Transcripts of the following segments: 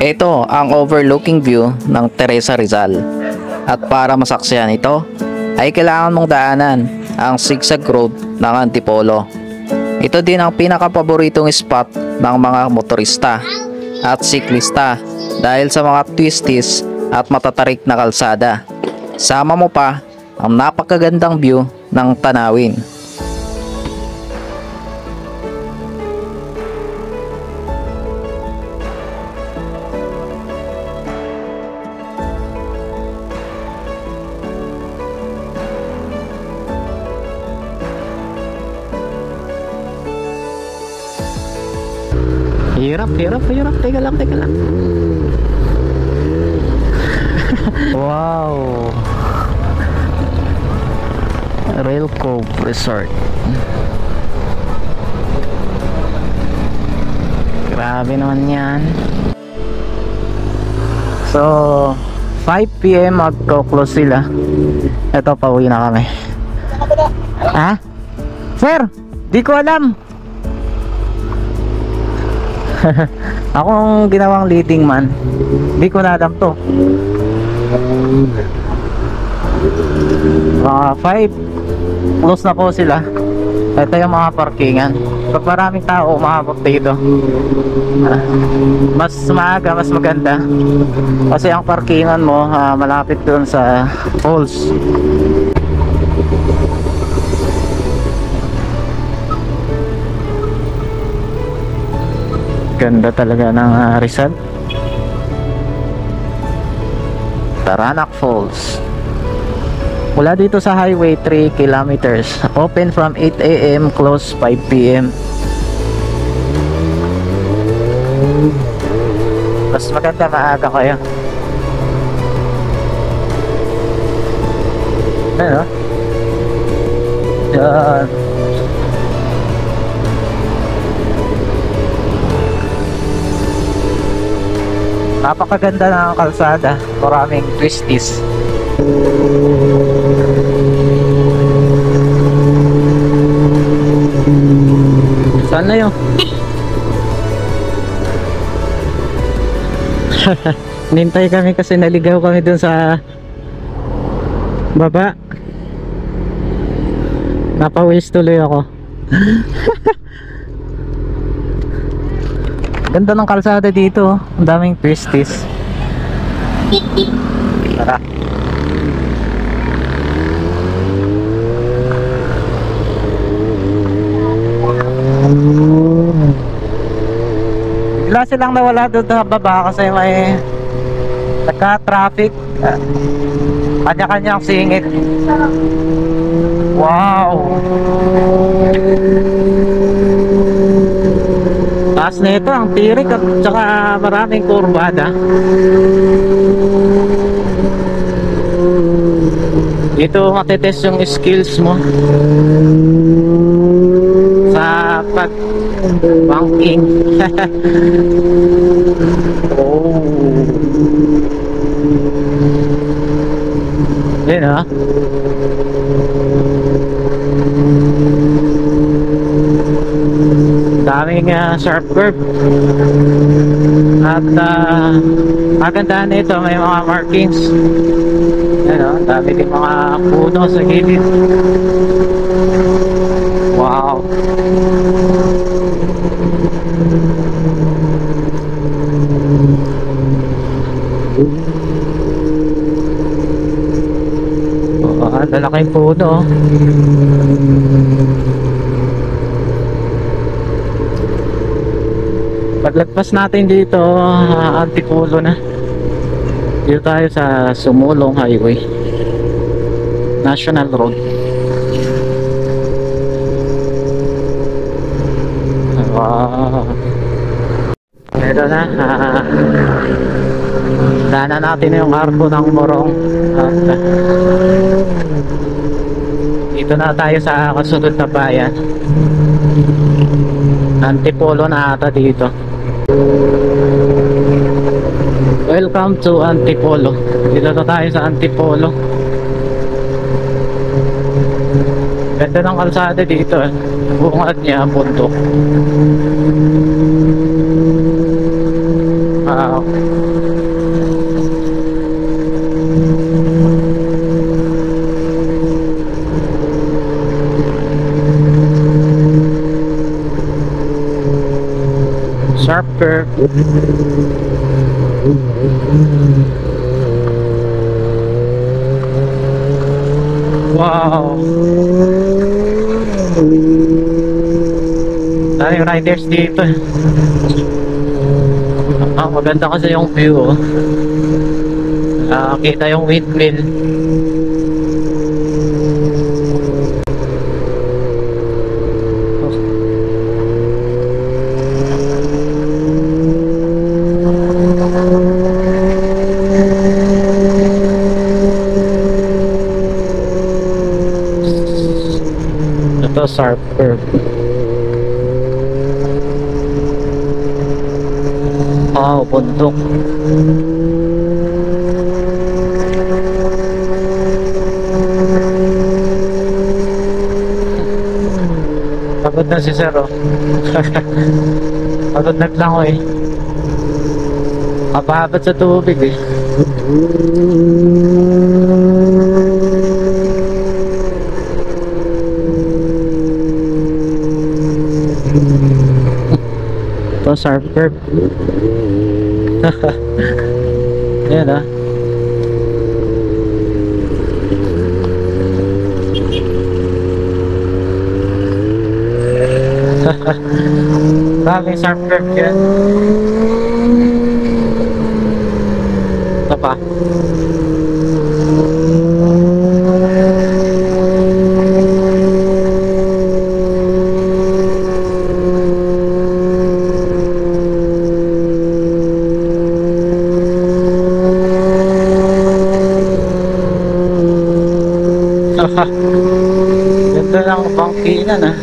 Ito ang overlooking view ng Teresa Rizal. At para masaksiyan ito, ay kailangan mong daanan ang zigzag road ng Antipolo. Ito din ang pinakapaboritong spot ng mga motorista at siklista dahil sa mga twisties at matatarik na kalsada. Sama mo pa ang napakagandang view ng tanawin. Hirap, hirap, hirap. Teka lang, teka lang. wow. Rail Cove Resort. Grabe naman yan. So, 5pm magko-close sila. Ito, pauwi na kami. Ha? Sir, di ko alam. Ako ang ginawang leading man. Hindi ko na alam to. Mga 5 close na po sila. Ito yung mga parkingan. Pag maraming tao umabot dito. Ah, Mas maaga, mas maganda. Kasi ang parkingan mo ah, malapit doon sa falls. Ganda talaga ng uh, Rizal. Taranak Falls. Mula dito sa highway 3 kilometers. Open from 8 a.m. close 5 p.m. Mas maganda maaga kayo. Ano? Yan. Napakaganda ng kalsada. Maraming twisties. Saan na yun? Nintay kami kasi naligaw kami dun sa baba. Napawis tuloy ako. Ganda ng kalsada dito. oh. Ang daming twisties. Tara. Bigla silang nawala doon sa baba kasi may nagka-traffic. Kanya-kanyang singit. Wow! Taas na ito, ang tirik at saka maraming kurbada. Dito matetest yung skills mo sa pag banking. oh. Yan ah. Daming uh, sharp curve. At uh, maganda nito may mga markings. Ano, dami din mga puno sa gilid. Wow. Oh, ang lalaking puno oh. Paglagpas natin dito, uh, Antipolo na. Dito tayo sa Sumulong Highway. National Road. Wow. Ito na. Uh, daanan natin yung arko ng Morong. At, uh, dito na tayo sa kasunod na bayan. Antipolo na ata dito. Welcome to Antipolo. Dito na tayo sa Antipolo. Ganda ng kalsada dito eh. Bungad niya, bundok. Wow. Sharp curve. Wow! Daming riders dito. Ah, maganda kasi yung view oh. Nakakita yung windmill. Ito sharp curve. Wow, bundok. Pagod na si Sir, oh. Pagod na lang ako eh. Kapahabat sa tubig eh. Ito, sharp curve. Yan ah. Maraming sharp curve yan. Ito pa. Ganda ng bangkinan ah.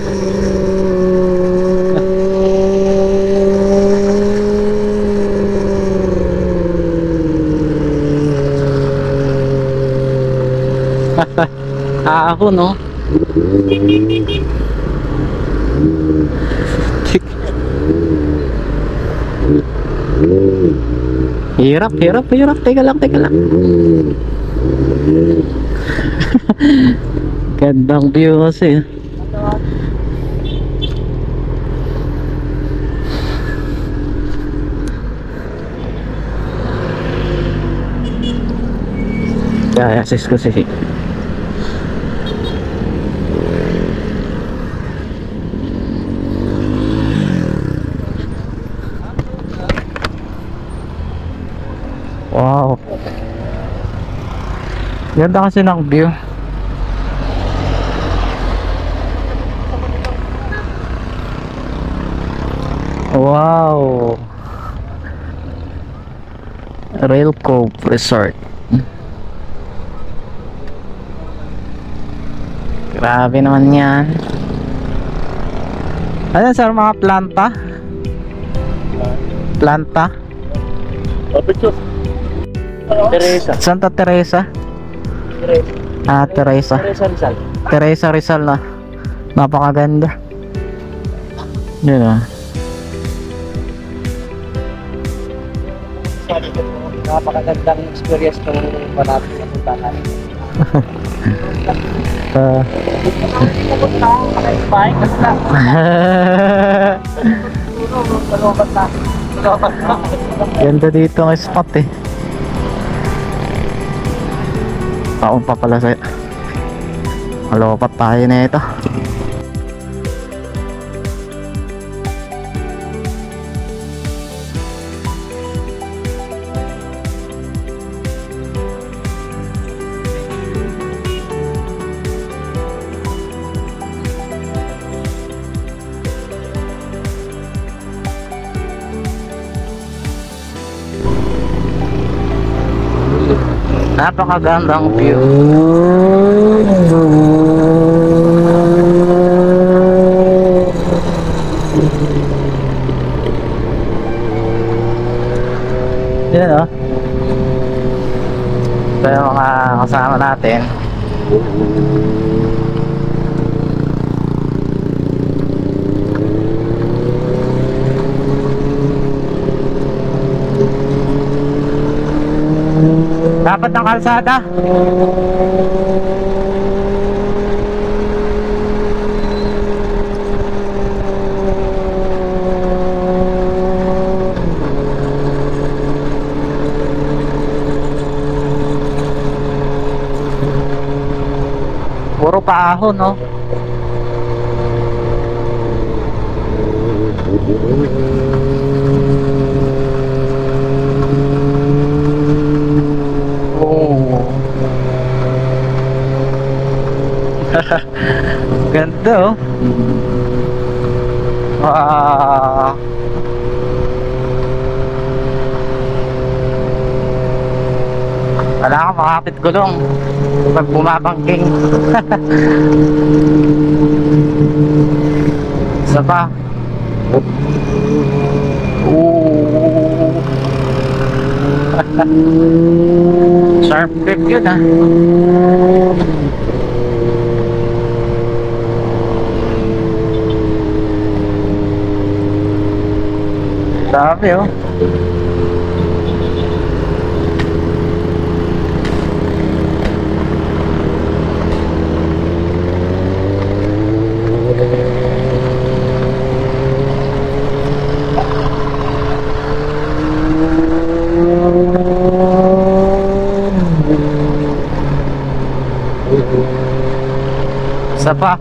Ako no. Hirap, hirap, hirap. Teka lang, teka lang. Gandang view kasi. Kaya assist ko si Wow. Ganda kasi ng view. Wow. Rail Cove Resort. Grabe naman yan. Ano sir mga planta? Planta? Teresa. Santa Teresa? Ah, Teresa. Teresa Rizal. Teresa Rizal na. Napakaganda. Yun ah. Napakagandang experience kung malapit na punta namin. Uh, na. ganda dito ang spot eh. Taon pa pala sa Malopat tayo na ito. Napakagandang view. kalsada. Puro paahon no? Ganda, oh. Wow. Wala ka makakapit gulong pag bumabangking. Isa pa. Ooh. Sharp grip yun ah. Sabi oh. Isa pa.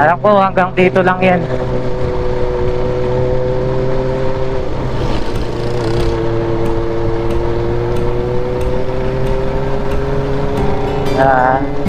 Alam ko hanggang dito lang yan. Ah.